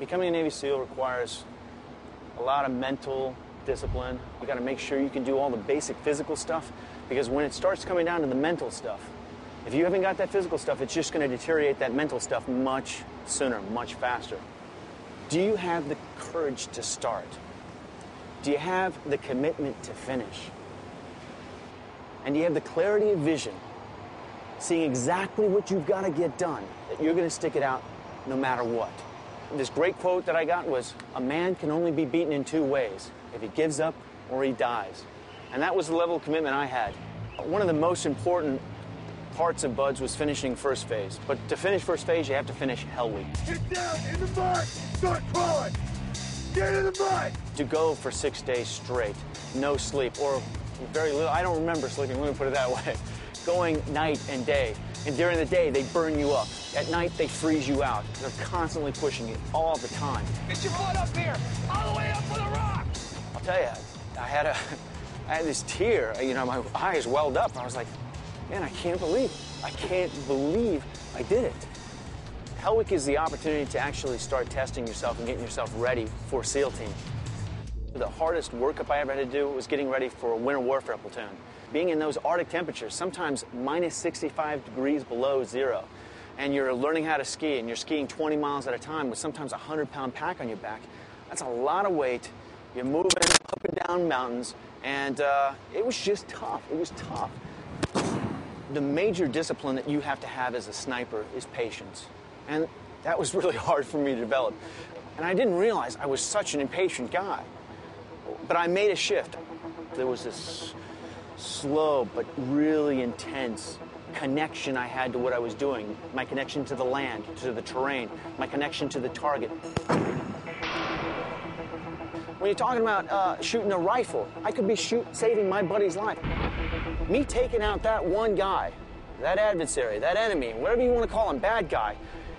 Becoming a Navy SEAL requires a lot of mental discipline. You got to make sure you can do all the basic physical stuff because when it starts coming down to the mental stuff, if you haven't got that physical stuff, it's just going to deteriorate that mental stuff much sooner, much faster. Do you have the courage to start? Do you have the commitment to finish? And do you have the clarity of vision, seeing exactly what you've got to get done, that you're going to stick it out no matter what? This great quote that I got was A man can only be beaten in two ways if he gives up or he dies. And that was the level of commitment I had. One of the most important parts of BUD/S was finishing first phase. But to finish first phase, you have to finish Hell Week. Get down in the mud! Start crawling! Get in the mud! To go for six days straight, no sleep, or very little, I don't remember sleeping, let me put it that way. Going night and day. And during the day, they burn you up. At night, they freeze you out. They're constantly pushing you all the time. Get your butt up here! All the way up for the rock! I'll tell you, I had a, I had this tear. You know, my eyes welled up. I was like, man, I can't believe, I can't believe I did it. Hell Week is the opportunity to actually start testing yourself and getting yourself ready for SEAL Team. The hardest workup I ever had to do was getting ready for a winter warfare platoon. Being in those Arctic temperatures, sometimes minus 65 degrees below zero, and you're learning how to ski and you're skiing 20 miles at a time with sometimes a 100 pound pack on your back, that's a lot of weight. You're moving up and down mountains, and uh, it was just tough. It was tough. The major discipline that you have to have as a sniper is patience. And that was really hard for me to develop. And I didn't realize I was such an impatient guy. But I made a shift. There was this slow but really intense connection I had to what I was doing. My connection to the land, to the terrain, my connection to the target. When you're talking about uh, shooting a rifle, I could be shoot, saving my buddy's life. Me taking out that one guy, that adversary, that enemy, whatever you want to call him, bad guy,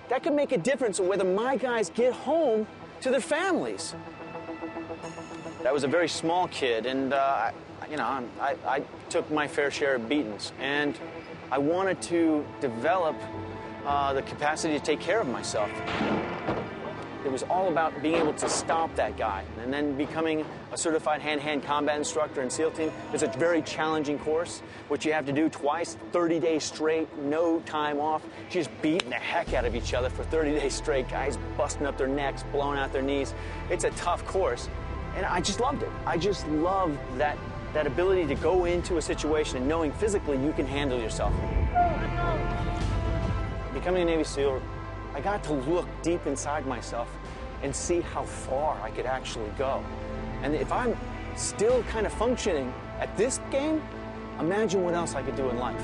that could make a difference of whether my guys get home to their families. That was a very small kid, and uh, you know, I, I took my fair share of beatings, and I wanted to develop uh, the capacity to take care of myself. It was all about being able to stop that guy. And then becoming a certified hand-to-hand combat instructor in SEAL Team is a very challenging course, which you have to do twice, 30 days straight, no time off, just beating the heck out of each other for 30 days straight, guys busting up their necks, blowing out their knees. It's a tough course. And I just loved it. I just love that, that ability to go into a situation and knowing physically you can handle yourself. Becoming a Navy SEAL I got to look deep inside myself and see how far I could actually go. And if I'm still kind of functioning at this game, imagine what else I could do in life.